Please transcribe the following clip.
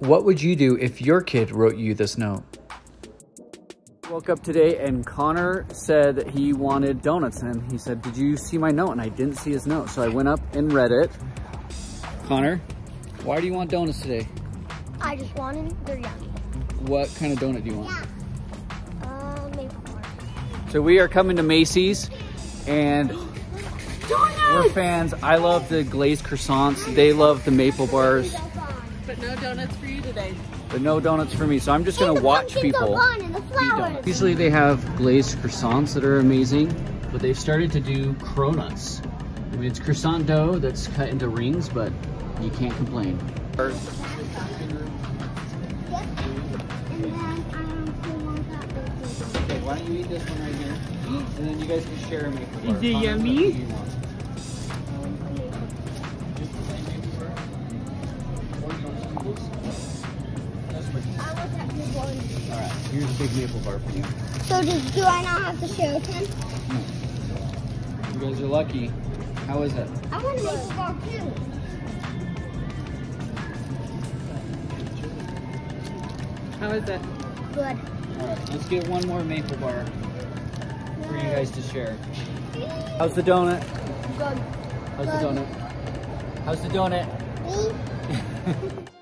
What would you do if your kid wrote you this note? Woke up today and Connor said that he wanted donuts and he said, did you see my note? And I didn't see his note. So I went up and read it. Connor, why do you want donuts today? I just wanted, they're yummy. What kind of donut do you want? Yeah. Uh, maple bar. So we are coming to Macey's and we're fans. I love the glazed croissants. They love the maple bars, But no donuts for you today. but no donuts for me. So I'm just gonna watch people. the eat flowers. donuts. Usually they have glazed croissants that are amazing, but they've started to do cronuts. I mean, it's croissant dough that's cut into rings, but you can't complain. And then who wants that bacon? Okay, why don't you eat this one right here, and then you guys can share a maple bar. Is it yummy? All right, here's a big maple bar for you. So does, do I not have to share with him? You guys are lucky. How is it? I want a maple bar too. How is it? Good. All right, let's get one more maple bar for you guys to share. How's the donut? Good. How's the donut? How's the donut? Me?